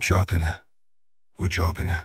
Uçakını. Uçakını.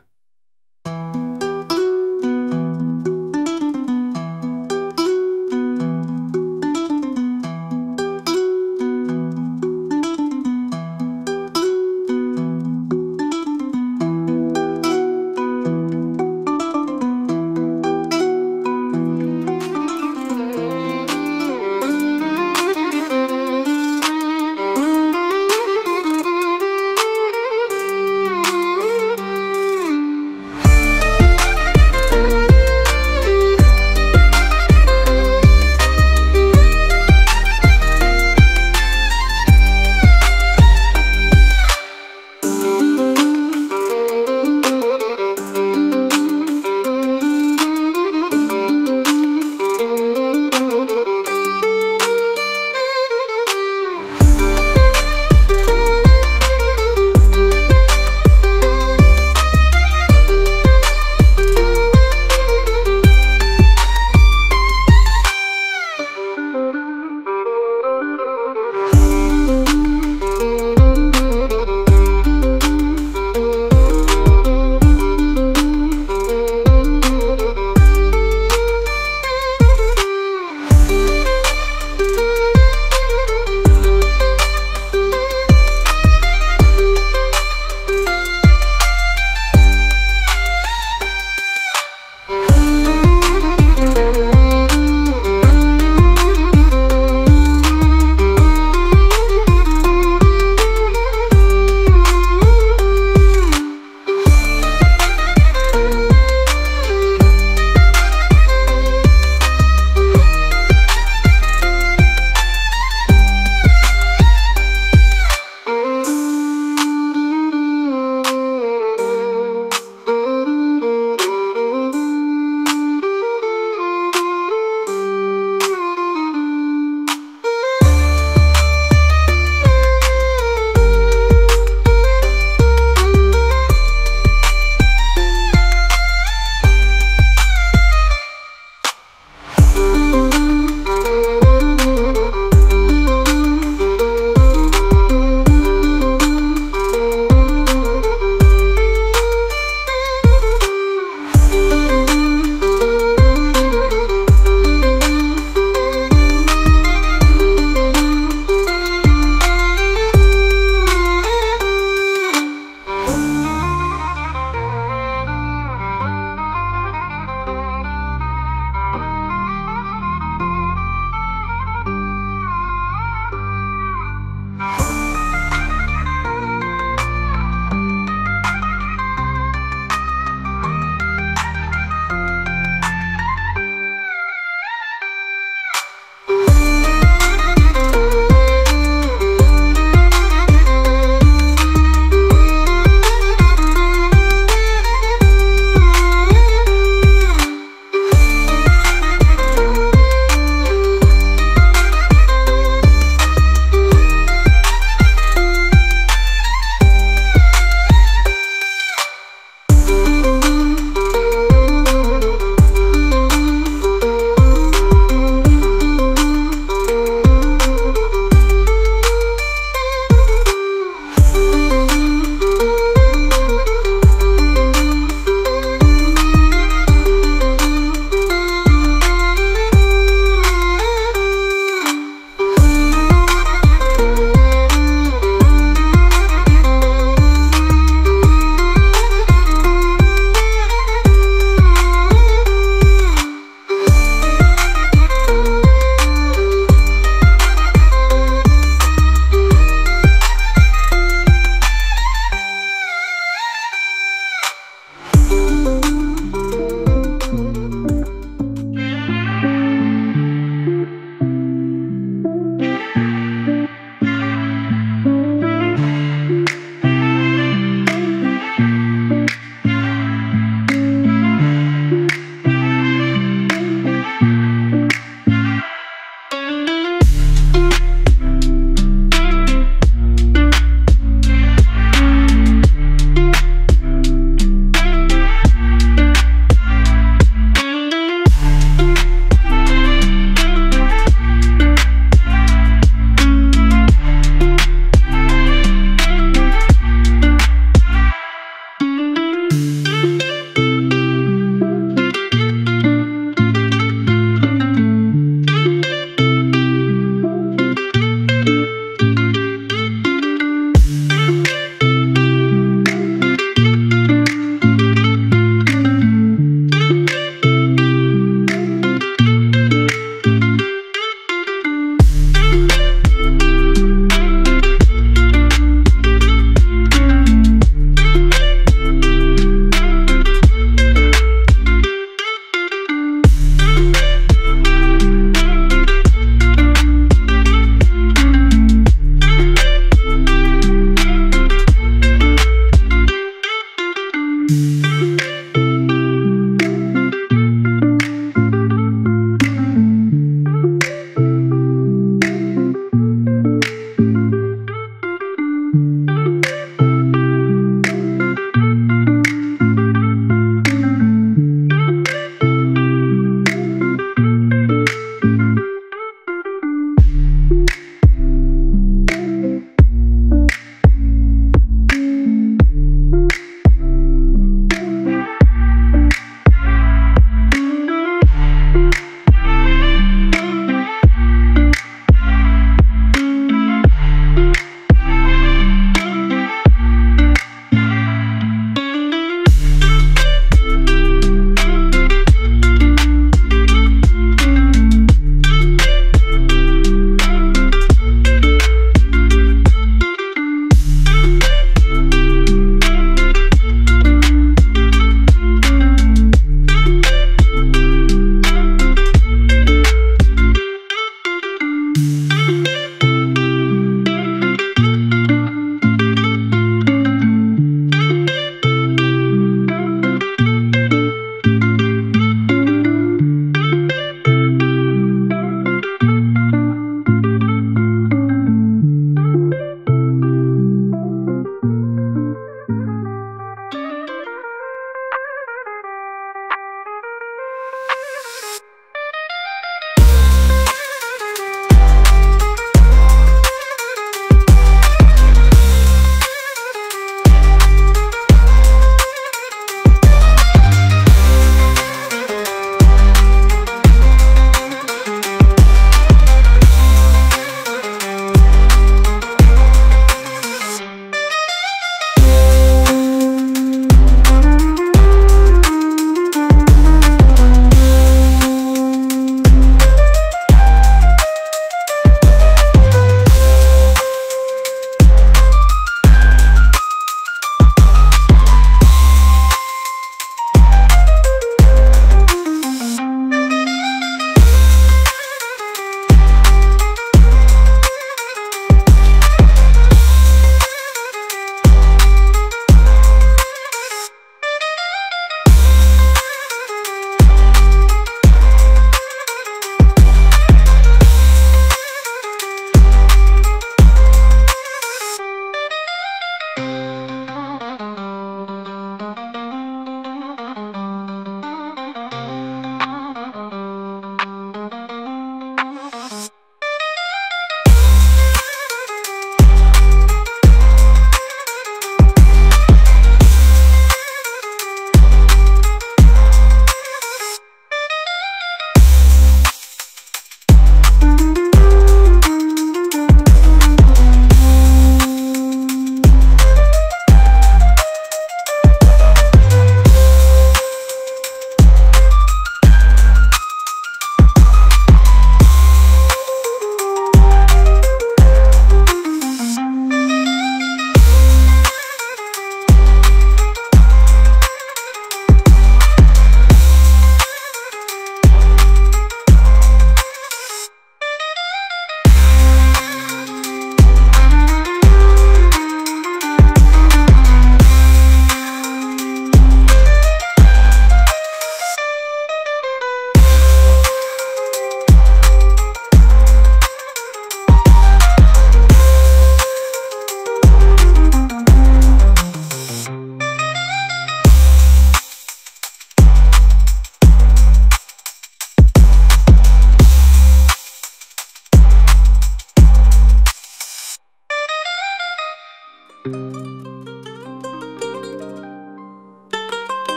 Música